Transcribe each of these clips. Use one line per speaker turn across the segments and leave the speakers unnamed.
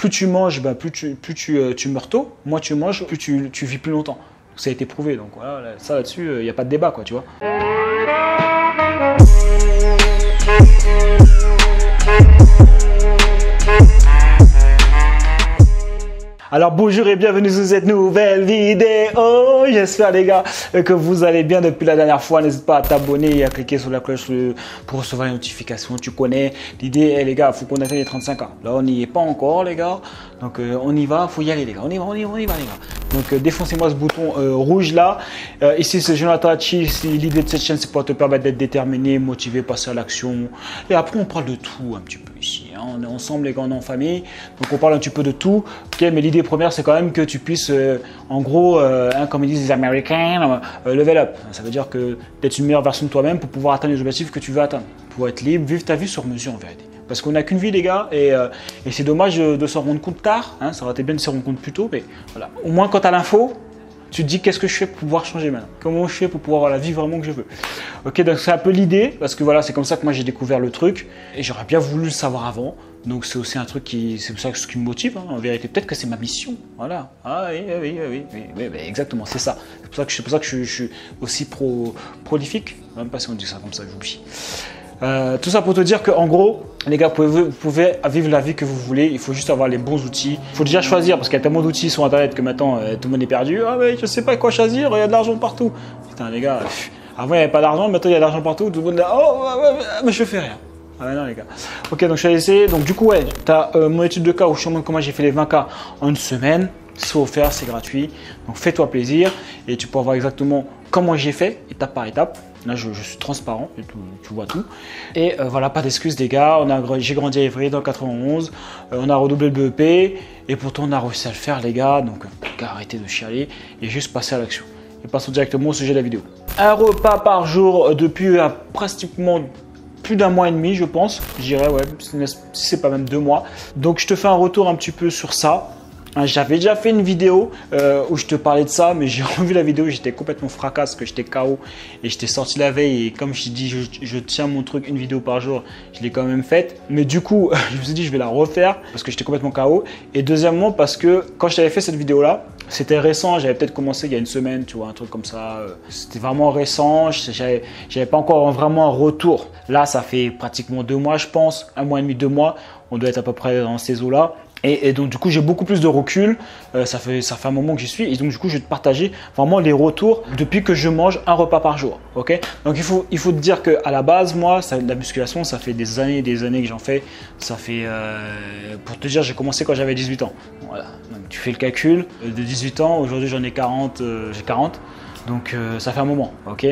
plus tu manges, bah, plus, tu, plus tu, euh, tu meurs tôt. Moins tu manges, plus tu, tu vis plus longtemps. Ça a été prouvé. Donc voilà, là, ça là-dessus, il n'y a pas de débat, quoi, tu vois. Alors bonjour et bienvenue sur cette nouvelle vidéo. J'espère les gars que vous allez bien depuis la dernière fois. N'hésite pas à t'abonner et à cliquer sur la cloche pour recevoir les notifications. Tu connais l'idée, eh, les gars, faut qu'on atteigne les 35 ans. Là on n'y est pas encore les gars. Donc euh, on y va, faut y aller les gars. On y va, on y va, on y va les gars. Donc euh, défoncez-moi ce bouton euh, rouge là. ici c'est Jonathan Chi. L'idée de cette chaîne c'est pour te permettre d'être déterminé, motivé, passer à l'action. Et après on parle de tout un petit peu ici. Hein. On est ensemble gars, on est en famille. Donc on parle un petit peu de tout. Ok, mais l'idée première, c'est quand même que tu puisses, euh, en gros, euh, hein, comme ils disent les Américains, euh, level up. Ça veut dire que d'être une meilleure version de toi-même pour pouvoir atteindre les objectifs que tu veux atteindre. Pour être libre, vivre ta vie sur mesure en vérité. Parce qu'on n'a qu'une vie, les gars, et, c'est dommage de s'en rendre compte tard. Hein, ça aurait été bien de s'en rendre compte plus tôt, mais voilà. Au moins, quand tu as l'info, tu te dis qu'est-ce que je fais pour pouvoir changer maintenant? Comment je fais pour pouvoir avoir la vie vraiment que je veux? Ok, donc c'est un peu l'idée, parce que voilà, c'est comme ça que moi j'ai découvert le truc, et j'aurais bien voulu le savoir avant. Donc c'est aussi un truc qui, c'est ça ce qui me motive hein, en vérité. Peut-être que c'est ma mission, voilà. Ah oui, oui, oui, oui, oui, oui exactement, c'est ça. C'est pour ça que, pour ça que je, suis aussi pro, prolifique, même pas si on dit ça comme ça, j'oublie. Euh, tout ça pour te dire que en gros, les gars, vous pouvez, vivre la vie que vous voulez. Il faut juste avoir les bons outils. Il faut déjà choisir parce qu'il y a tellement d'outils sur Internet que maintenant euh, tout le monde est perdu. Ah mais je sais pas quoi choisir. Il y a de l'argent partout. Putain les gars, avant il n'y avait pas d'argent, maintenant il y a de l'argent partout. Tout le monde là, oh mais je fais rien. Ah non les gars. Ok donc je vais essayer. Donc du coup ouais, tu as euh, mon étude de cas où je te montre comment j'ai fait les 20 cas en une semaine. C'est offert, c'est gratuit. Donc fais-toi plaisir et tu pourras voir exactement comment j'ai fait, étape par étape. Là, je, suis transparent, tu vois tout. Et euh, voilà, pas d'excuses, les gars. On a, j'ai grandi à Évry dans 91. Euh, on a redoublé le BEP. Et pourtant, on a réussi à le faire, les gars. Donc, gars, arrêtez de chialer et juste passer à l'action. Et passons directement au sujet de la vidéo. Un repas par jour depuis pratiquement plus d'un mois et demi, je pense. J'irais, ouais, si c'est pas même deux mois. Donc, je te fais un retour un petit peu sur ça. Hein, j'avais déjà fait une vidéo euh, où je te parlais de ça, mais j'ai revu la vidéo, j'étais complètement fracasse, que j'étais KO et j'étais sorti la veille. Et comme je dis, je, je, tiens mon truc une vidéo par jour, je l'ai quand même faite. Mais du coup, je me suis dit, je vais la refaire parce que j'étais complètement KO. Et deuxièmement, parce que quand je t'avais fait cette vidéo là, c'était récent, j'avais peut-être commencé il y a une semaine, tu vois, un truc comme ça. Euh, c'était vraiment récent, j'avais pas encore vraiment un retour. Là, ça fait pratiquement deux mois, je pense, un mois et demi, deux mois. On doit être à peu près dans ces eaux-là. Et, donc du coup j'ai beaucoup plus de recul, euh, ça, fait, ça fait un moment que j'y suis et donc du coup je vais te partager vraiment les retours depuis que je mange un repas par jour. donc il faut, il faut te dire qu'à la base moi ça, la musculation ça fait des années et des années que j'en fais. Ça fait, euh, pour te dire j'ai commencé quand j'avais 18 ans. Voilà, tu fais le calcul, euh, de 18 ans, aujourd'hui j'en ai 40, j'ai 40. Donc euh, ça fait un moment, ok?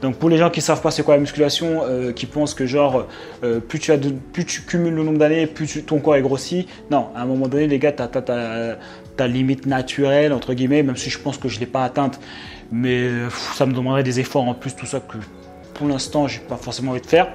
Donc pour les gens qui savent pas c'est quoi la musculation, euh, qui pensent que genre euh, plus, tu as plus tu cumules le nombre d'années, plus ton corps est grossi. Non, à un moment donné les gars, tu as, ta limite naturelle entre guillemets, même si je pense que je l'ai pas atteinte, mais ça me demanderait des efforts en plus, tout ça que pour l'instant j'ai pas forcément envie de faire.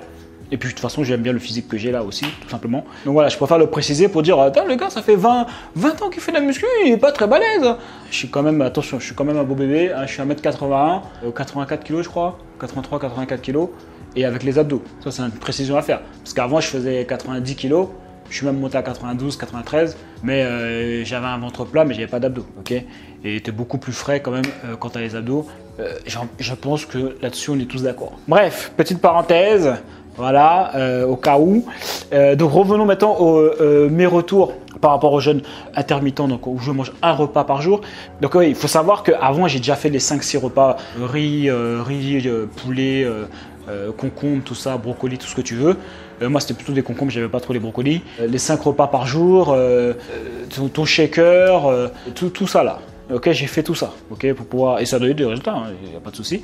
Et puis de toute façon, j'aime bien le physique que j'ai là aussi, tout simplement. Donc voilà, je préfère le préciser pour dire, attends, le gars, ça fait 20, 20 ans qu'il fait de la muscu, il est pas très balèze. Je suis quand même, attention, je suis quand même un beau bébé, hein, je suis 1m81, 84 kg je crois, 83, 84 kg, et avec les abdos. Ça, c'est une précision à faire. Parce qu'avant, je faisais 90 kg, je suis même monté à 92, 93, mais euh, j'avais un ventre plat, mais j'avais pas d'abdos, ok? Et était beaucoup plus frais quand même euh, quand les abdos. Euh, je pense que là-dessus, on est tous d'accord. Bref, petite parenthèse. Voilà, euh, au cas où. Euh, donc revenons maintenant aux euh, mes retours par rapport aux jeunes intermittents, donc où je mange un repas par jour. Donc oui, il faut savoir qu'avant j'ai déjà fait les 5-6 repas, riz, riz poulet, concombre, tout ça, brocoli, tout ce que tu veux. moi c'était plutôt des concombres, j'avais pas trop les brocolis. les 5 repas par jour, ton, shaker, tout, tout ça là. Ok, j'ai fait tout ça, ok, pour pouvoir et ça donné des résultats, il hein, n'y a pas de souci.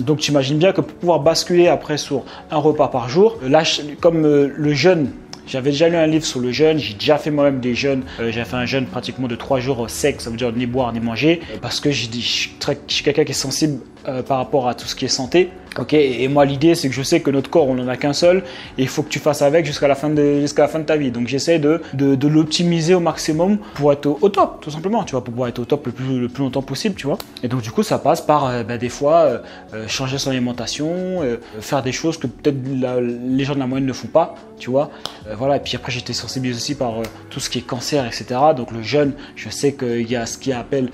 Donc tu imagines bien que pour pouvoir basculer après sur un repas par jour, là, comme euh, le jeûne, j'avais déjà lu un livre sur le jeûne, j'ai déjà fait moi-même des jeûnes. Euh, j'ai fait un jeûne pratiquement de 3 jours sec, ça veut dire ni boire ni manger, parce que je suis quelqu'un qui est sensible euh, par rapport à tout ce qui est santé. Ok, et moi l'idée c'est que je sais que notre corps on en a qu'un seul et il faut que tu fasses avec jusqu'à la fin de la fin de ta vie. Donc j'essaie de, de, l'optimiser au maximum pour être au, top, tout simplement, tu vois, pour pouvoir être au top le plus, le plus longtemps possible, tu vois. Et donc du coup ça passe par euh, bah, des fois euh, euh, changer son alimentation, faire des choses que peut-être les gens de la moyenne ne font pas, tu vois. voilà, et puis après j'étais sensibilisé aussi par tout ce qui est cancer, etc. Donc le jeûne, je sais qu'il y a ce qui appelle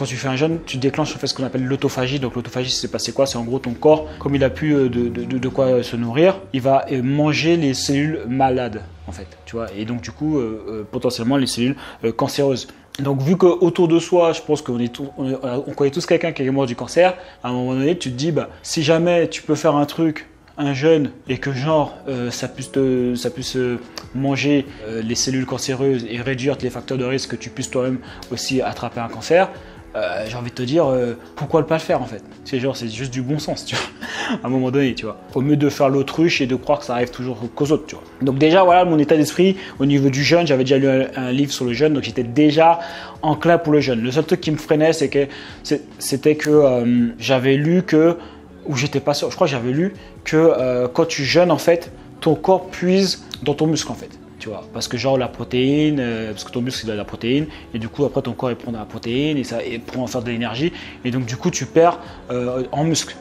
quand tu fais un jeûne, tu déclenches en fait ce qu'on appelle l'autophagie. Donc l'autophagie, c'est passé quoi? C'est en gros ton corps, comme il a plus euh, de, quoi se nourrir, il va euh, manger les cellules malades en fait, tu vois? Et donc du coup, euh, potentiellement les cellules cancéreuses. Donc vu qu'autour de soi, je pense qu'on est on, connaît tous quelqu'un qui est mort du cancer, à un moment donné, tu te dis, bah, si jamais tu peux faire un truc un jeûne et que genre ça puisse, ça puisse manger les cellules cancéreuses et réduire les facteurs de risque que tu puisses toi-même aussi attraper un cancer, euh, j'ai envie de te dire euh, pourquoi ne pas le faire en fait? C'est genre c'est juste du bon sens, tu vois. à un moment donné, tu vois. Au mieux de faire l'autruche et de croire que ça arrive toujours qu'aux autres, tu vois. Donc déjà voilà mon état d'esprit au niveau du jeûne, j'avais déjà lu un, livre sur le jeûne, donc j'étais déjà enclin pour le jeûne. Le seul truc qui me freinait, c'est que c'était que euh, j'avais lu que ou j'étais pas sûr, je crois que j'avais lu que quand tu jeûnes en fait, ton corps puise dans ton muscle en fait tu vois. Parce que genre la protéine, euh, parce que ton muscle il a de la protéine, et du coup après ton corps il prend de la protéine et ça et pour en faire de l'énergie, et donc du coup tu perds euh, en muscle,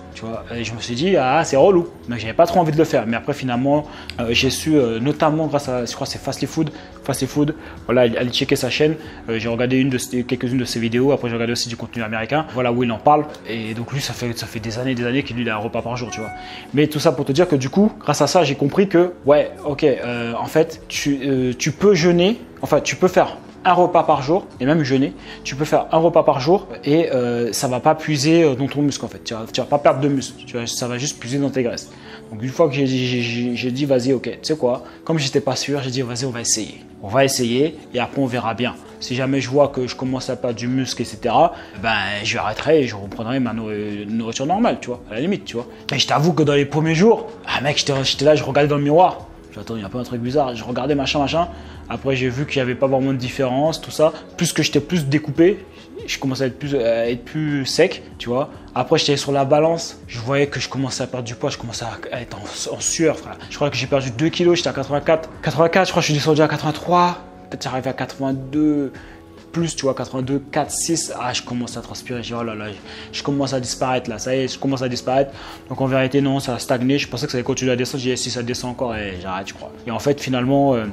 Et je me suis dit ah c'est relou, mais j'avais pas trop envie de le faire. Mais après finalement euh, j'ai su notamment grâce à je crois c'est Fastly Food, Fastly Food, voilà allez checker sa chaîne. j'ai regardé une de quelques-unes de ses vidéos, après j'ai regardé aussi du contenu américain, voilà où il en parle. Et donc lui ça fait ça fait des années des années qu'il a un repas par jour, tu vois. Mais tout ça pour te dire que du coup grâce à ça j'ai compris que ouais ok en fait tu euh, tu, peux jeûner, enfin tu peux faire un repas par jour et même jeûner. Tu peux faire un repas par jour et euh, ça va pas puiser euh, dans ton muscle en fait. Tu vas, vas pas perdre de muscle. Tu ça va juste puiser dans tes graisses. Donc une fois que j'ai dit vas-y ok, tu sais quoi, comme j'étais pas sûr, j'ai dit vas-y on va essayer. On va essayer et après on verra bien. Si jamais je vois que je commence à perdre du muscle etc, ben je arrêterai et je reprendrai ma nourriture normale, tu vois, à la limite, tu vois. Mais je t'avoue que dans les premiers jours, ah mec, j'étais là, je regardais dans le miroir. J'attends, il y a un peu un truc bizarre. Je regardais machin, machin. Après, j'ai vu qu'il n'y avait pas vraiment de différence, tout ça. Plus que j'étais plus découpé, je commençais à être plus, être plus sec, tu vois. Après, j'étais sur la balance, je voyais que je commençais à perdre du poids, je commençais à être en, sueur, frère. Je crois que j'ai perdu 2 kilos, j'étais à 84. 84, je crois que je suis descendu à 83. Peut-être j'arrive à 82 plus, tu vois, 82, 4, 6, ah, je commence à transpirer. Je dis, oh là là, je commence à disparaître là, ça y est, je commence à disparaître. Donc en vérité, non, ça a stagné. Je pensais que ça allait continuer à descendre. J'ai dit, si ça descend encore, et eh, j'arrête, je crois. Et en fait, finalement, euh,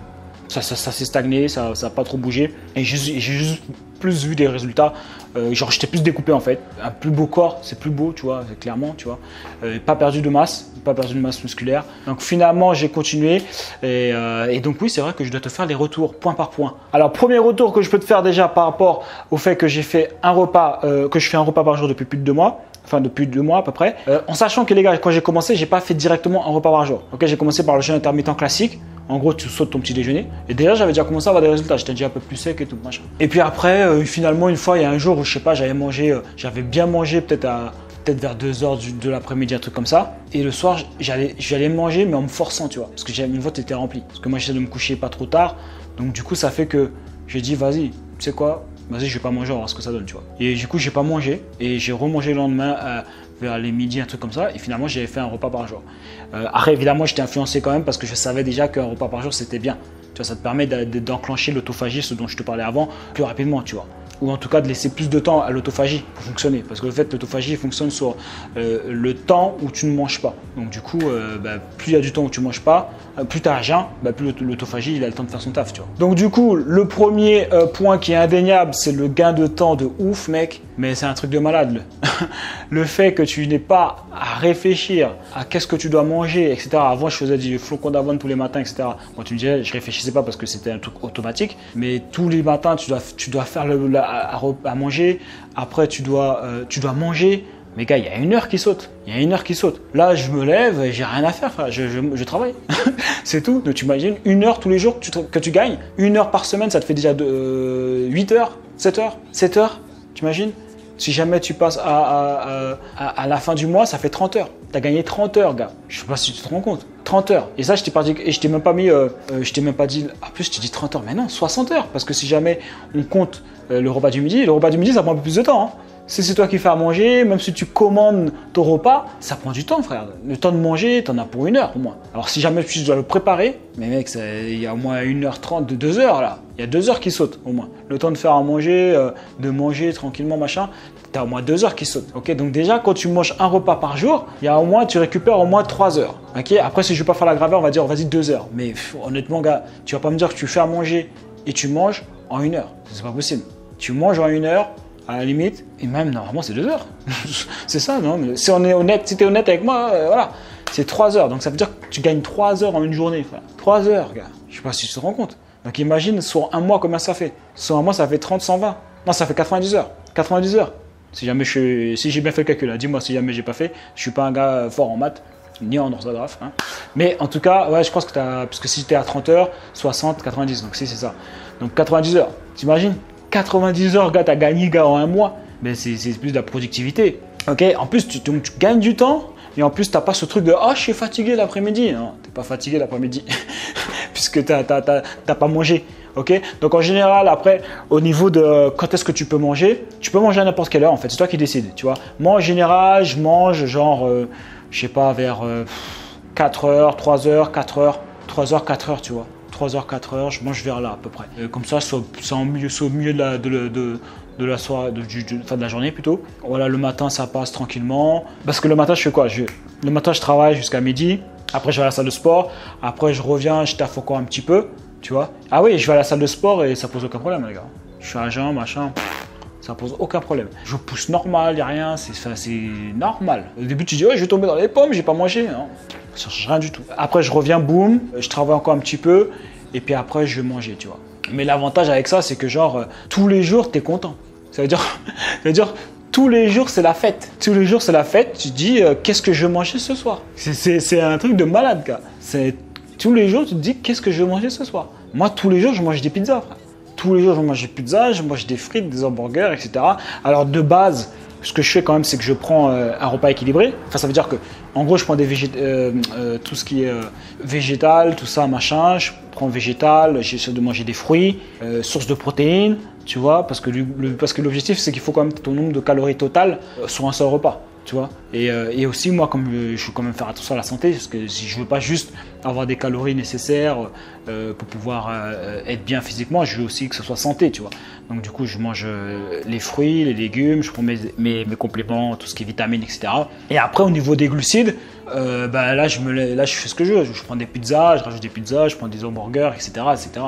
ça, s'est stagné, ça n'a pas trop bougé. Et j'ai juste plus vu des résultats. Euh, genre, j'étais plus découpé en fait. Un plus beau corps, c'est plus beau, tu vois, clairement, tu vois. Euh, pas perdu de masse, pas perdu de masse musculaire. Donc finalement, j'ai continué. Et, euh, donc, oui, c'est vrai que je dois te faire les retours point par point. Alors, premier retour que je peux te faire déjà par rapport au fait que j'ai fait un repas, que je fais un repas par jour depuis plus de deux mois enfin depuis deux mois à peu près. en sachant que les gars, quand j'ai commencé, j'ai pas fait directement un repas par jour. Ok, j'ai commencé par le jeûne intermittent classique. En gros, tu sautes ton petit déjeuner. Et déjà, j'avais déjà commencé à avoir des résultats. J'étais déjà un peu plus sec et tout, machin. Et puis après, euh, finalement, une fois, il y a un jour où je sais pas, j'avais mangé, euh, j'avais bien mangé peut-être à peut-être vers 2h de l'après-midi, un truc comme ça. Et le soir, j'allais, j'allais manger, mais en me forçant, tu vois. Parce que mon vote était rempli. Parce que moi, j'essaie de me coucher pas trop tard. Donc, du coup, ça fait que j'ai dit, vas-y, tu sais quoi, vas-y, je vais pas manger, on va voir ce que ça donne, tu vois. Et du coup, j'ai pas mangé. Et j'ai remangé le lendemain. Euh, vers les midis, un truc comme ça. Et finalement, j'avais fait un repas par jour. Euh, après, évidemment, j'étais influencé quand même parce que je savais déjà qu'un repas par jour, c'était bien. Tu vois, ça te permet d'enclencher l'autophagie, ce dont je te parlais avant, plus rapidement, tu vois ou en tout cas de laisser plus de temps à l'autophagie pour fonctionner. Parce que le fait, l'autophagie fonctionne sur euh, le temps où tu ne manges pas. Donc du coup, euh, bah, plus il y a du temps où tu ne manges pas, euh, plus tu as jeun, bah, plus l'autophagie il a le temps de faire son taf. Tu vois. Donc du coup, le premier point qui est indéniable, c'est le gain de temps de ouf, mec. Mais c'est un truc de malade. le fait que tu n'aies pas à réfléchir à qu'est-ce que tu dois manger, etc. Avant, je faisais du flocon d'avoine tous les matins, etc. Moi, tu me disais, je réfléchissais pas parce que c'était un truc automatique. Mais tous les matins, tu dois, tu dois faire le, la, à, manger, après tu dois, euh, tu dois manger. Mais gars, il y a une heure qui saute. Il y a une heure qui saute. Là, je me lève et j'ai rien à faire. Je, je, travaille. c'est tout. Tu imagines une heure tous les jours que tu, gagnes. Une heure par semaine, ça te fait déjà de, 8 euh, heures, 7 heures, 7 heures. Tu imagines? Si jamais tu passes à, à, à, la fin du mois, ça fait 30 heures. Tu as gagné 30 heures, gars. Je sais pas si tu te rends compte. 30 heures. Et ça, je t'ai pas et je t'ai même pas mis, euh, je t'ai même pas dit, en plus, je t'ai dit 30 heures. Mais non, 60 heures. Parce que si jamais on compte euh, le repas du midi. Le repas du midi, ça prend un peu plus de temps. Hein. Si c'est toi qui fais à manger, même si tu commandes ton repas, ça prend du temps, frère. Le temps de manger, t'en as pour une heure au moins. Alors si jamais tu dois le préparer, mais mec, il y a au moins 1h30 de 2 heures là. Il y a 2 heures qui sautent au moins. Le temps de faire à manger, euh, de manger tranquillement, machin, t'as au moins 2 heures qui sautent. Ok, donc déjà quand tu manges un repas par jour, il y a au moins, tu récupères au moins 3 heures. Ok, après si je vais pas faire la graveur, on va dire vas-y 2 heures. Mais honnêtement, gars, tu vas pas me dire que tu fais à manger et tu manges en une heure. C'est pas possible. Tu manges en une heure, à la limite, et même normalement c'est deux heures. c'est ça, non? Mais Si on est honnête, si t'es honnête avec moi, euh, voilà, c'est trois heures. Donc ça veut dire que tu gagnes trois heures en une journée. Trois heures, gars. Je sais pas si tu te rends compte. Donc imagine sur un mois combien ça fait? Sur un mois ça fait 30, 120. Non, ça fait 90 heures. 90 heures. Si jamais suis- si j'ai bien fait le calcul, là, dis-moi si jamais j'ai pas fait. Je suis pas un gars euh, fort en maths ni en orthographe. hein. Mais en tout cas, ouais, je pense que tu as. Si j'étais à 30 heures, 60, 90, donc si c'est ça. Donc 90 heures. T'imagines? 90 heures, gars, t'as gagné, gars, en un mois. Mais c'est c'est plus de la productivité. Ok? En plus, tu, tu- tu gagnes du temps. Et en plus, t'as pas ce truc de Ah, je suis fatigué l'après-midi. Non, t'es pas fatigué l'après-midi. Puisque t'as pas mangé. Ok? Donc en général, après, au niveau de quand est-ce que tu peux manger, tu peux manger à n'importe quelle heure en fait. C'est toi qui décides. Tu vois Moi, en général, je mange genre, euh, je sais pas, vers euh, 4 heures, 3 heures, 4 heures, 3 heures, 4 heures, tu vois. 3 heures, 4 heures, je mange vers là à peu près. Euh, comme ça, c'est au, milieu, au de la, soirée, de, enfin, de la journée plutôt. Voilà, le matin, ça passe tranquillement. Parce que le matin, je fais quoi? Je, Le matin, je travaille jusqu'à midi. Après, je vais à la salle de sport. Après, je reviens, je taffe encore un petit peu, Ah oui, je vais à la salle de sport et ça pose aucun problème, les gars. Je suis jeun, machin. Ça pose aucun problème. Je pousse normal, il a rien, c'est normal. Au début, tu dis, ouais, je vais tomber dans les pommes, j'ai pas mangé. Non, ça change rien du tout. Après, je reviens, boum, je travaille encore un petit peu, et puis après, je vais manger, tu vois. Mais l'avantage avec ça, c'est que genre, euh, tous les jours, tu es content. Ça veut dire, ça veut dire tous les jours, c'est la fête. Tous les jours, c'est la fête. Tu dis, euh, qu'est-ce que je vais manger ce soir? C'est un truc de malade, gars. C'est tous les jours, tu te dis, qu'est-ce que je vais manger ce soir? Moi, tous les jours, je mange des pizzas, frère. Tous les jours, je mange des pizzas, je mange des frites, des hamburgers, etc. Alors, de base, ce que je fais quand même, c'est que je prends euh, un repas équilibré. Enfin, ça veut dire que, en gros, je prends des euh, euh, tout ce qui est euh, végétal, tout ça, machin. Je prends végétal, j'essaie de manger des fruits, source de protéines, tu vois, parce que l'objectif, c'est qu'il faut quand même ton nombre de calories totales sur un seul repas. Euh, et aussi, moi, comme euh, je veux quand même faire attention à la santé, parce que si je veux pas juste avoir des calories nécessaires euh, pour pouvoir être bien physiquement, je veux aussi que ce soit santé, tu vois. Donc, du coup, je mange les fruits, les légumes, je prends mes, compléments, tout ce qui est vitamines, etc. Et après, au niveau des glucides, bah, là, je me, là, je fais ce que je veux. Je prends des pizzas, je rajoute des pizzas, je prends des hamburgers, etc. etc.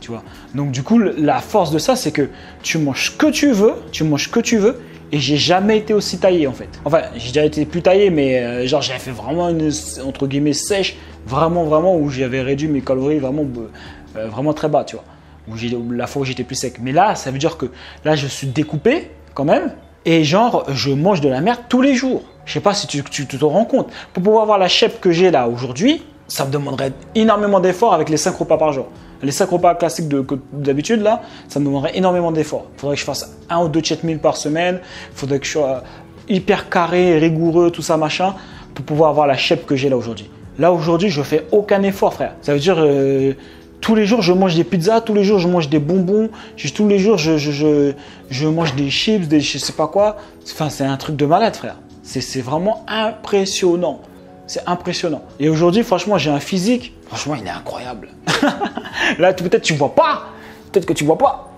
tu vois. Donc, du coup, la force de ça, c'est que tu manges que tu veux, tu manges que tu veux, et j'ai jamais été aussi taillé en fait. Enfin, j'ai déjà été plus taillé, mais euh, genre j'avais fait vraiment une entre guillemets sèche, vraiment vraiment où j'avais réduit mes calories vraiment euh, vraiment très bas, tu vois. Où la fois où j'étais plus sec. Mais là, ça veut dire que là je suis découpé quand même, et genre je mange de la merde tous les jours. Je sais pas si tu, te rends compte. Pour pouvoir avoir la shape que j'ai là aujourd'hui, ça me demanderait énormément d'efforts avec les 5 repas par jour. Les 5 repas classiques de- que- d'habitude, là, ça me demanderait énormément d'efforts. Il faudrait que je fasse un ou deux cheat par semaine. Il faudrait que je sois hyper carré, rigoureux, tout ça, machin, pour pouvoir avoir la shape que j'ai là aujourd'hui. Là, aujourd'hui, je fais aucun effort, frère. Ça veut dire, euh, tous les jours, je mange des pizzas, tous les jours, je mange des bonbons, tous les jours, je, je, mange des chips, des je sais pas quoi. Enfin, c'est un truc de malade, frère. C'est vraiment impressionnant. C'est impressionnant. Et aujourd'hui, franchement, j'ai un physique. Franchement, il est incroyable. Là, peut-être tu vois pas. Peut-être que tu vois pas.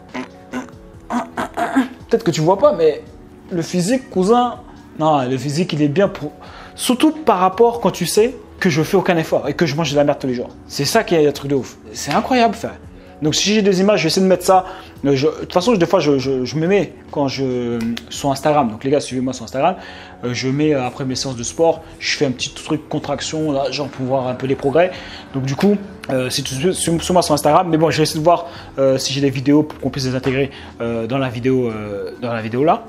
Peut-être que tu vois pas, mais le physique, cousin, non, le physique, il est bien pour. Surtout par rapport quand tu sais que je fais aucun effort et que je mange de la merde tous les jours. C'est ça qui est un truc de ouf. C'est incroyable, frère. Donc si j'ai des images, je vais essayer de mettre ça. Euh, de toute façon, des fois, je, me mets quand je sur Instagram. Donc les gars, suivez-moi sur Instagram. Euh, je mets euh, après mes séances de sport, je fais un petit truc contraction, là, genre pour voir un peu les progrès. Donc du coup, euh, c'est tout sur, moi sur Instagram. Mais bon, je vais essayer de voir euh, si j'ai des vidéos pour qu'on puisse les intégrer euh, dans la vidéo, euh, dans la vidéo là.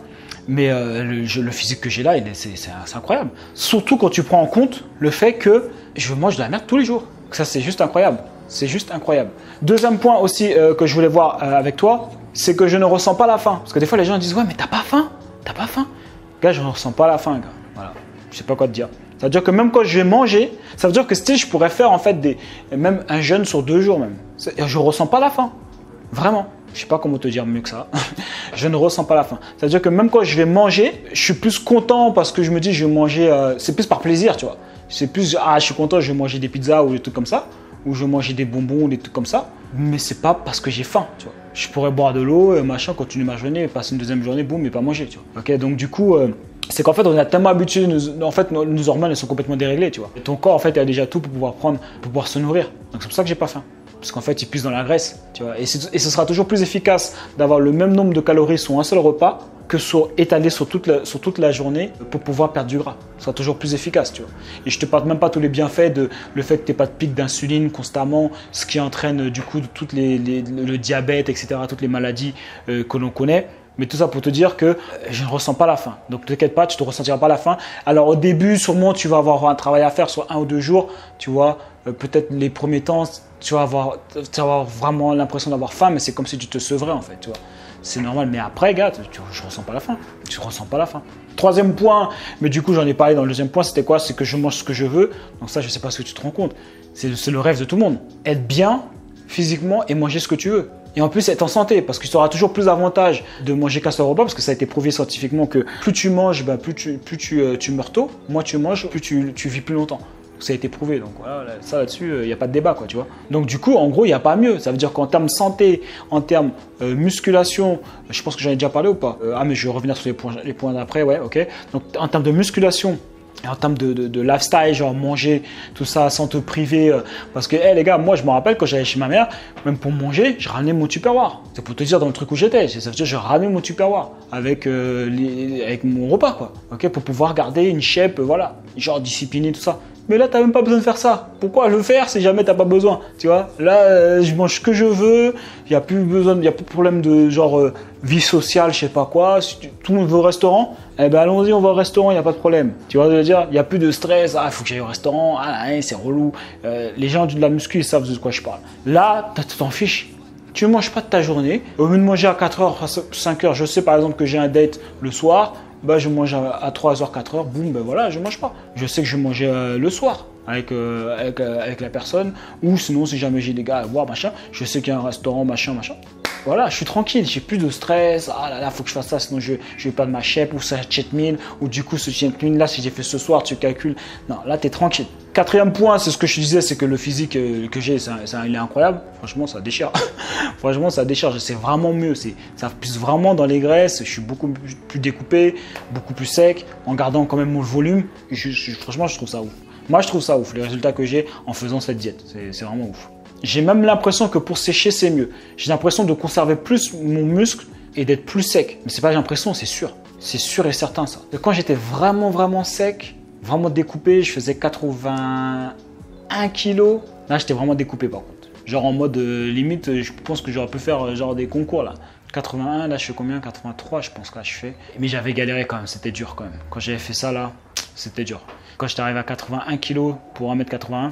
Mais euh, le, le physique que j'ai là, c'est incroyable. Surtout quand tu prends en compte le fait que je mange de la merde tous les jours. Ça, c'est juste incroyable. C'est juste incroyable. Deuxième point aussi euh, que je voulais voir euh, avec toi, c'est que je ne ressens pas la faim. Parce que des fois, les gens disent Ouais, mais t'as pas faim? T'as pas faim? Gars, je ne ressens pas la faim, gars. Voilà. Je sais pas quoi te dire. Ça veut dire que même quand je vais manger, ça veut dire que style, je pourrais faire en fait même un jeûne sur deux jours même. Je ressens pas la faim. Vraiment. Je sais pas comment te dire mieux que ça. je ne ressens pas la faim. C'est-à-dire que même quand je vais manger, je suis plus content parce que je me dis je vais manger. euh, c'est plus par plaisir, tu vois. C'est plus ah je suis content, je vais manger des pizzas ou des trucs comme ça, ou je manger des bonbons des trucs comme ça. Mais c'est pas parce que j'ai faim, tu vois. Je pourrais boire de l'eau, et machin, continuer ma journée, passer une deuxième journée, boum, et pas manger, tu vois. Ok, donc du coup. euh, c'est qu'en fait, on a tellement habitué, en fait, nos, nos hormones elles sont complètement déréglées, tu vois. Et ton corps, en fait, il a déjà tout pour pouvoir prendre, pour pouvoir se nourrir. Donc c'est pour ça que j'ai pas faim. Parce qu'en fait, il puise dans la graisse. Et, ce sera toujours plus efficace d'avoir le même nombre de calories sur un seul repas que sur, étalé sur toute, la, journée pour pouvoir perdre du gras. Ce sera toujours plus efficace. Et je te parle même pas tous les bienfaits de le fait que tu n'aies pas de pic d'insuline constamment, ce qui entraîne du coup toutes le diabète, etc., toutes les maladies euh, que l'on connaît. Mais tout ça pour te dire que euh, je ne ressens pas la faim. Donc ne t'inquiète pas, tu ne ressentiras pas la faim. Alors au début, sûrement, tu vas avoir un travail à faire sur un ou deux jours. Tu vois, Euh, peut-être les premiers temps, tu vas avoir, tu vas avoir vraiment l'impression d'avoir faim, mais c'est comme si tu te sevrais en fait. Tu vois, c'est normal. Mais après, gars, tu, je ressens pas la faim. Je ressens pas la faim. Troisième point, mais du coup j'en ai parlé dans le deuxième point, c'était quoi? C'est que je mange ce que je veux. Donc ça, je sais pas ce que tu te rends compte. C'est le rêve de tout le monde. Être bien physiquement et manger ce que tu veux. Et en plus, être en santé, parce tu auras toujours plus d'avantages de manger qu'un seul repas, parce que ça a été prouvé scientifiquement que plus tu manges, bah, plus, tu, plus tu, euh, tu meurs tôt, moins tu manges, plus tu, tu vis plus longtemps. Ça a été prouvé, donc voilà, là, ça là-dessus, il n'y a pas de débat, quoi, tu vois. Donc du coup, en gros, il n'y a pas mieux. Ça veut dire qu'en termes santé, en termes euh, musculation, je pense que j'en ai déjà parlé ou pas? Euh, Ah, mais je vais revenir sur les points, les points d'après, ouais, ok. Donc en termes de musculation, en termes de, lifestyle, genre manger, tout ça sans te priver. euh, parce que, hé les gars, moi je me rappelle quand j'allais chez ma mère, même pour manger, je ramenais mon tupperware. C'est pour te dire dans le truc où j'étais. Ça veut dire je ramenais mon tupperware avec, euh, avec mon repas, quoi. Ok, pour pouvoir garder une shape, euh, voilà, genre discipliné, tout ça. Mais là, t'as même pas besoin de faire ça. Pourquoi le faire si jamais t'as pas besoin Tu vois? Là, euh, je mange ce que je veux. Il y a plus besoin, il a plus de problème de genre euh, vie sociale, je sais pas quoi. Tout le monde va au restaurant, eh ben allons-y, on va au restaurant, il y a pas de problème. Tu vois je veux dire? Il y a plus de stress. Ah, il faut que j'aille au restaurant. Ah, hein, c'est relou. Euh, les gens de la muscu, ils savent de quoi je parle. Là, tu t'en fiches. Tu ne manges pas de ta journée. Au lieu de manger à 4h, 5h, je sais par exemple que j'ai un date le soir, bah je mange à, à 3h, 4h, boum, ben voilà, je mange pas. Je sais que je vais manger euh, le soir avec, euh, avec, euh, avec la personne, ou sinon si jamais j'ai des gars à voir, machin, je sais qu'il y a un restaurant, machin, machin. Voilà, je suis tranquille, j'ai plus de stress. Ah là là, faut que je fasse ça, sinon je, je vais perdre ma chèque ou ça meal, ou du coup ce meal là, si j'ai fait ce soir, tu calcules. Non, là t'es tranquille. Quatrième point, c'est ce que je disais, c'est que le physique euh, que j'ai, un- il est incroyable. Franchement, ça déchire. Franchement, ça déchire. C'est vraiment mieux. Ça pousse vraiment dans les graisses. Je suis beaucoup plus- découpé, beaucoup plus sec, en gardant quand même mon volume. Franchement, je trouve ça ouf. Moi, je trouve ça ouf. Les résultats que j'ai en faisant cette diète, c'est vraiment ouf. J'ai même l'impression que pour sécher, c'est mieux. J'ai l'impression de conserver plus mon muscle et d'être plus sec. Mais c'est pas l'impression, c'est sûr. C'est sûr et certain ça. Quand j'étais vraiment vraiment sec, vraiment découpé, je faisais 81 kilos. Là, j'étais vraiment découpé par contre. Genre en mode euh, limite, euh, je pense que j'aurais pu faire euh, genre des concours là. 81, là je fais combien? 83 je pense que là je fais. Mais j'avais galéré quand même, c'était dur quand même. Quand j'avais fait ça là, c'était dur. Quand j'étais arrivé à 81 kilos pour 1m81,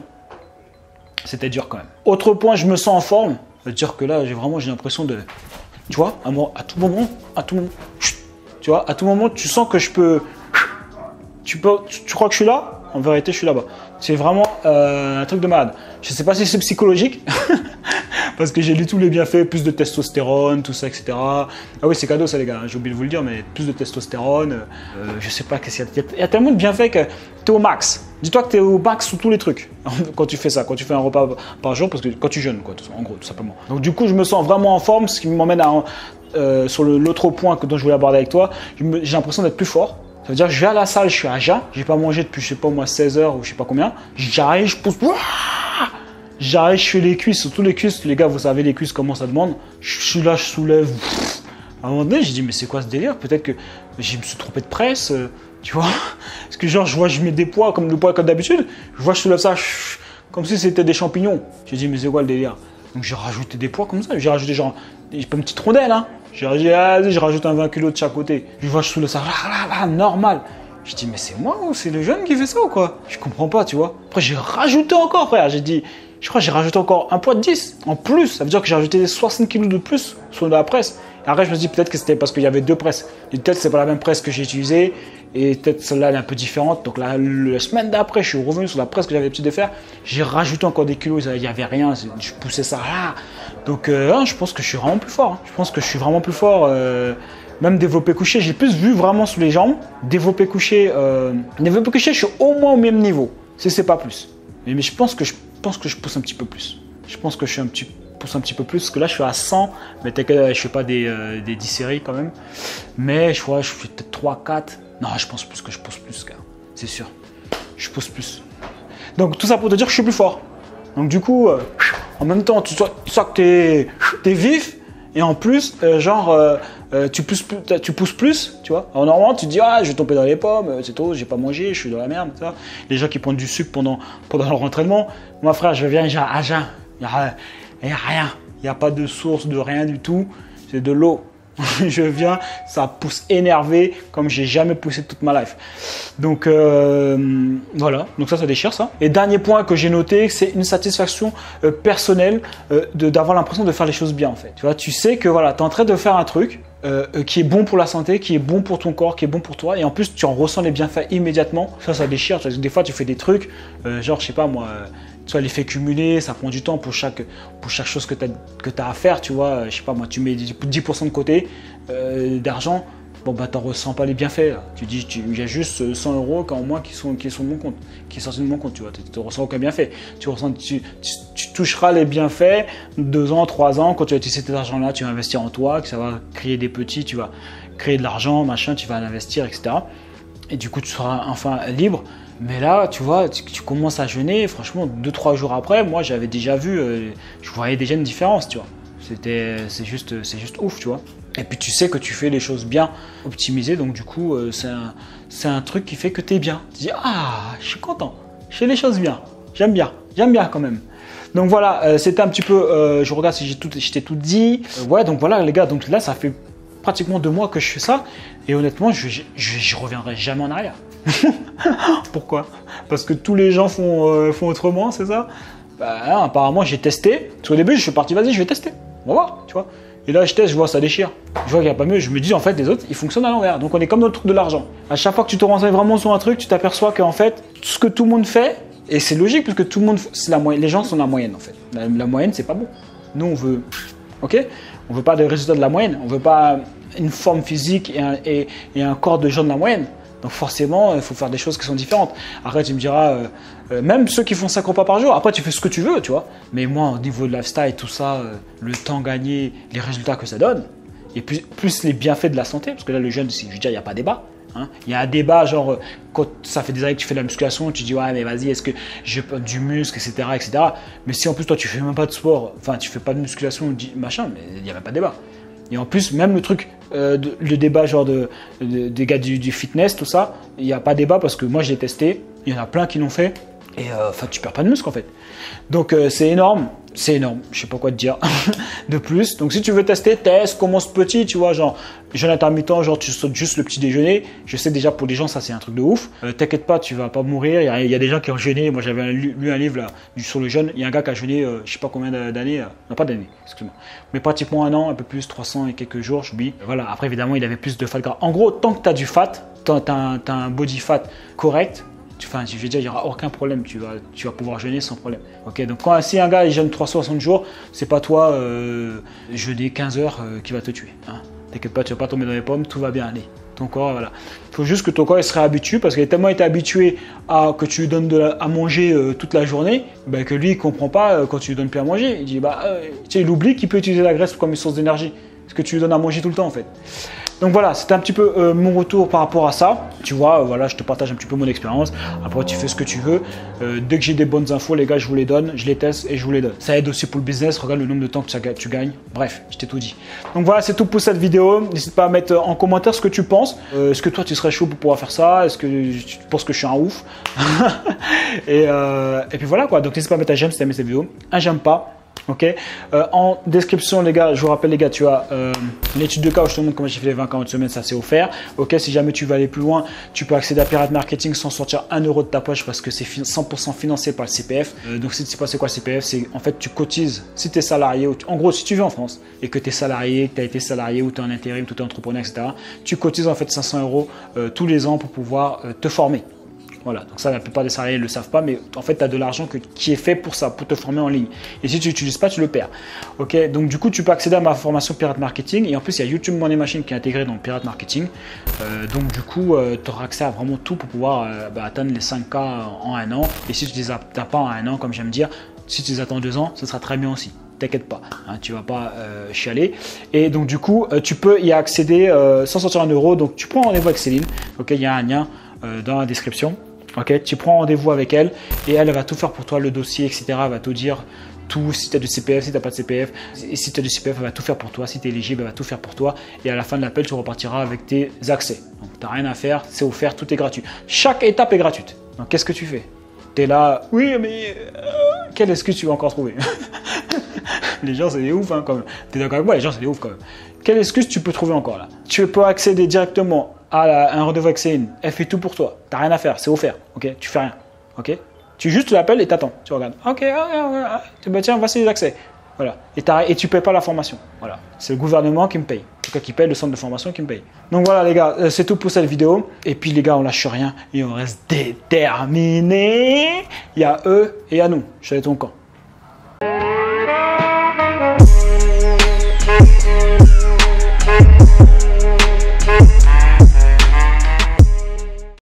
c'était dur quand même. Autre point, je me sens en forme. Ça veut dire que là, j'ai vraiment j'ai l'impression de. Tu vois, à, mo- à tout moment, à tout moment, tu vois, à tout moment, tu sens que je peux. Tu, peux, tu, crois que je suis là? En vérité, je suis là-bas. C'est vraiment euh, un truc de malade. Je sais pas si c'est psychologique, parce que j'ai lu tous les bienfaits, plus de testostérone, tout ça, etc. Ah oui, c'est cadeau ça, les gars, j'ai oublié de vous le dire, mais plus de testostérone, euh, je sais pas qu'est-ce qu'il y a. Il y a tellement de bienfaits que tu es au max. Dis-toi que tu es au max sous tous les trucs quand tu fais ça, quand tu fais un repas par jour, parce que quand tu jeûnes, quoi, en gros, tout simplement. Donc, du coup, je me sens vraiment en forme, ce qui m'emmène euh, sur l'autre point que, dont je voulais aborder avec toi, j'ai l'impression d'être plus fort. Ça veut dire je vais à la salle, je suis à jeun, j'ai pas mangé depuis je sais pas moi 16 heures ou je sais pas combien. J'arrive, je pousse. J'arrive, je fais les cuisses, surtout les cuisses, les gars, vous savez les cuisses comment ça demande. Je suis là, je soulève. À un moment donné, j'ai dit mais c'est quoi ce délire? Peut-être que je me suis trompé de presse, euh, tu vois? Parce que genre je vois, je mets des poids comme le poids comme d'habitude. Je vois, je soulève ça comme si c'était des champignons. J'ai dit mais c'est quoi le délire? Donc j'ai rajouté des poids comme ça. J'ai rajouté genre des- pas une petite rondelle, hein. J'ai dit ah, je rajoute un 20 kg de chaque côté. Je vois, je soulève ça, là, là, là, normal. Je dis mais c'est moi ou c'est le jeune qui fait ça ou quoi? Je comprends pas, tu vois. Après j'ai rajouté encore, frère. J'ai dit, je crois que j'ai rajouté encore un poids de 10 en plus. Ça veut dire que j'ai rajouté 60 kg de plus sur la presse. Après je me dis peut-être que c'était parce qu'il y avait deux presses. Peut-être c'est pas la même presse que j'ai utilisée et peut-être celle-là elle est un peu différente. Donc la, la semaine d'après, je suis revenu sur la presse que j'avais l'habitude de faire. J'ai rajouté encore des kilos, il n'y avait rien, je poussais ça là. Donc euh, je pense que je suis vraiment plus fort. hein. Je pense que je suis vraiment plus fort. euh, même développé couché, j'ai plus vu vraiment sous les jambes. Développé couché, euh, développé couché, je suis au moins au même niveau. Si c'est pas plus. Mais, mais je pense que je pense que je pousse un petit peu plus. Je pense que je suis un petit pousse un petit peu plus parce que là je suis à 100 mais t'inquiète je fais pas des, euh, des 10 séries quand même. Mais je vois je fais peut-être 3 4 non je pense plus que je pousse plus gars. C'est sûr. Je pousse plus. Donc tout ça pour te dire que je suis plus fort. Donc du coup euh, en même temps tu sens, tu sens que t'es es vif et en plus euh, genre euh, tu, pousses plus, tu vois alors normalement tu te dis ah je vais tomber dans les pommes euh, c'est trop j'ai pas mangé je suis dans la merde ça. les gens qui prennent du sucre pendant, pendant leur entraînement moi frère je viens j'ai à jeun il n'y a, rien il n'y a pas de source de rien du tout c'est de l'eau je viens, ça pousse énervé comme j'ai jamais poussé toute ma life. Donc euh, voilà, donc ça, ça déchire ça. Et dernier point que j'ai noté, c'est une satisfaction personnelle euh, d'avoir l'impression de faire les choses bien en fait. Tu vois, tu sais que voilà, tu es en train de faire un truc euh, euh, qui est bon pour la santé, qui est bon pour ton corps, qui est bon pour toi, et en plus tu en ressens les bienfaits immédiatement. Ça, ça déchire. Des fois, tu fais des trucs, euh, genre je sais pas moi. euh, tu vois, l'effet cumulé, ça prend du temps pour chaque, chose que tu as, as à faire, tu vois. Je sais pas, moi, tu mets 10% de côté d'argent, bon, bah, t'en ressens pas les bienfaits. là. Tu dis, il y a juste euh, 100 euros qu'en moins qui sont, qui sont de mon compte, qui sont de mon compte, tu vois. Tu ressens aucun bienfait. Tu, ressens, tu, tu- toucheras les bienfaits deux ans, trois ans, quand tu vas utiliser cet argent-là, tu vas investir en toi, que ça va créer des petits, tu vas créer de l'argent, machin, tu vas l'investir, etc. Et du coup, tu seras enfin libre. Mais là, tu vois, tu, tu commences à jeûner. Franchement, deux, trois jours après, moi, j'avais déjà vu, euh, je voyais déjà une différence, tu vois. C'était, c'est juste, c'est juste ouf, tu vois. Et puis, tu sais que tu fais les choses bien optimisées. Donc, du coup, euh, c'est un, un truc qui fait que tu es bien. Tu dis, ah, je suis content. Je fais les choses bien. J'aime bien. J'aime bien quand même. Donc voilà, euh, c'était un petit peu. euh, je regarde si j'ai tout, tout dit. Ouais, donc voilà, les gars. Donc là, ça fait pratiquement deux mois que je fais ça. Et honnêtement, je, je, je- reviendrai jamais en arrière. Pourquoi? Parce que tous les gens font, font autrement, c'est ça? Bah, non, apparemment, j'ai testé. Parce qu'au début, je suis parti, vas-y, je vais tester. On va voir, tu vois. Et là, je teste, je vois, ça déchire. Je vois qu'il n'y a pas mieux. Je me dis, en fait, les autres, ils fonctionnent à l'envers. Donc, on est comme le truc de l'argent. À chaque fois que tu te renseignes vraiment sur un truc, tu t'aperçois qu'en fait, ce que tout le monde fait, et c'est logique, parce que tout le monde, la. Les gens sont la moyenne, en fait. La, la moyenne, c'est pas bon. Nous, on veut. Ok? On veut pas des résultats de la moyenne. On veut pas une forme physique et un, et- et un corps de gens de la moyenne. Donc forcément, il faut faire des choses qui sont différentes. Après, tu me diras, euh, euh, même ceux qui font 5 repas par jour, après tu fais ce que tu veux, tu vois. Mais moi, au niveau de lifestyle, tout ça, euh, le temps gagné, les résultats que ça donne, et plus, plus les bienfaits de la santé, parce que là, le jeune, je veux dire, il n'y a pas débat. hein. Il y a un débat, genre, euh, quand ça fait des années que tu fais de la musculation, tu dis, ouais, mais vas-y, est-ce que j'ai du muscle, etc., etc. Mais si en plus, toi, tu fais même pas de sport, enfin, tu fais pas de musculation, machin, mais il n'y a même pas de débat. Et en plus, même le truc, de- le débat genre de, de- des gars du, fitness, tout ça, il n'y a pas débat parce que moi je l'ai testé, il y en a plein qui l'ont fait, et euh, enfin tu perds pas de muscle en fait. Donc euh, c'est énorme, c'est énorme, je sais pas quoi te dire de plus. Donc si tu veux tester, teste, commence petit, tu vois, genre jeûne intermittent, genre tu sautes juste le petit déjeuner. Je sais déjà pour les gens ça c'est un truc de ouf. Euh, T'inquiète pas, tu vas pas mourir. Il y, a- des gens qui ont jeûné. Moi j'avais lu, un livre sur le jeûne. Il y a un gars qui a jeûné, je sais pas combien d'années, non pas d'années, excuse-moi, mais pratiquement un an, un peu plus, 300 et quelques jours, j'oublie. Voilà. Après évidemment il avait plus de fat gras. En gros, tant que tu as du fat, t'as t'as un body fat correct. Enfin, je veux dire, il n'y aura aucun problème. Tu vas, tu vas pouvoir jeûner sans problème. Ok, donc quand, si un gars il jeûne 360 jours, c'est pas toi euh, jeûner 15 heures euh, qui va te tuer. Hein. T'inquiète pas, tu vas pas tomber dans les pommes, tout va bien aller. Ton corps, voilà. Il faut juste que ton corps il se réhabitue parce qu'il a tellement été habitué à que tu lui donnes à manger euh, toute la journée, ben, que lui il comprend pas quand tu lui donnes plus à manger. Il dit bah, tu il oublie qu'il peut utiliser la graisse comme une source d'énergie. Parce que tu lui donnes à manger tout le temps en fait. Donc voilà, c'était un petit peu euh, mon retour par rapport à ça. Tu vois, euh, voilà, je te partage un petit peu mon expérience. Après, tu fais ce que tu veux. Euh, dès que j'ai des bonnes infos, les gars, je vous les donne, je les teste et je vous les donne. Ça aide aussi pour le business. Regarde le nombre de temps que tu gagnes. Bref, je t'ai tout dit. Donc voilà, c'est tout pour cette vidéo. N'hésite pas à mettre en commentaire ce que tu penses. Est-ce que toi, tu serais chaud pour pouvoir faire ça? Est-ce que tu penses que je suis un ouf? Et, et puis voilà quoi. Donc n'hésite pas à mettre un j'aime si t'as aimé cette vidéo. Un j'aime pas. Ok. Euh, en description, les gars, je vous rappelle, les gars, tu as euh, l'étude de cas où je te montre comment j'ai fait les 20 40 semaines, ça c'est offert. Ok. Si jamais tu veux aller plus loin, tu peux accéder à Pirate Marketing sans sortir un euro de ta poche parce que c'est 100% financé par le CPF. Euh, donc, si tu sais pas c'est quoi le CPF, c'est en fait, tu cotises si tu es salarié, en gros, si tu vis en France et que tu es salarié, que tu as été salarié ou tu es en intérim, tu es entrepreneur, etc., tu cotises en fait 500 euros tous les ans pour pouvoir te former. Voilà, donc ça, la plupart des salariés ne le savent pas, mais en fait, tu as de l'argent qui est fait pour ça, pour te former en ligne. Et si tu n'utilises pas, tu le perds. Ok, donc du coup, tu peux accéder à ma formation Pirate Marketing. Et en plus, il y a YouTube Money Machine qui est intégré dans Pirate Marketing. Euh, donc du coup, euh, tu auras accès à vraiment tout pour pouvoir euh, bah, atteindre les 5K en un an. Et si tu ne les atteins pas en un an, comme j'aime dire, si tu les attends deux ans, ce sera très bien aussi t'inquiète pas, hein, tu vas pas chialer. Et donc du coup, tu peux y accéder sans sortir un euro. Donc tu prends rendez-vous avec Céline. Ok, il y a un lien dans la description. Ok, tu prends rendez-vous avec elle et elle va tout faire pour toi, le dossier, etc. Elle va tout dire tout, si tu as du CPF, si tu n'as pas de CPF. Et si tu as du CPF, elle va tout faire pour toi. Si tu es éligible, elle va tout faire pour toi. Et à la fin de l'appel, tu repartiras avec tes accès. Donc, tu n'as rien à faire, c'est offert, tout est gratuit. Chaque étape est gratuite. Donc, qu'est-ce que tu fais? Tu es là, oui, mais euh, quelle excuse tu vas encore trouver? Les gens, c'est des ouf, hein, quand même. Tu es d'accord avec moi? Les gens, c'est des ouf, quand même. Quelle excuse tu peux trouver encore là? Tu peux accéder directement à un rendez-vous avec Céline. Elle fait tout pour toi. Tu n'as rien à faire, c'est offert. Ok? Tu fais rien. Ok? Tu juste l'appelles et t'attends. Tu regardes. Ok, ok, bah, tiens, voici les accès. Voilà. Et, et tu payes pas la formation. Voilà. C'est le gouvernement qui me paye. En tout cas, qui paye le centre de formation qui me paye. Donc voilà, les gars, euh, c'est tout pour cette vidéo. Et puis, les gars, on lâche rien et on reste déterminé. Il y a eux et à nous. Je suis ton camp.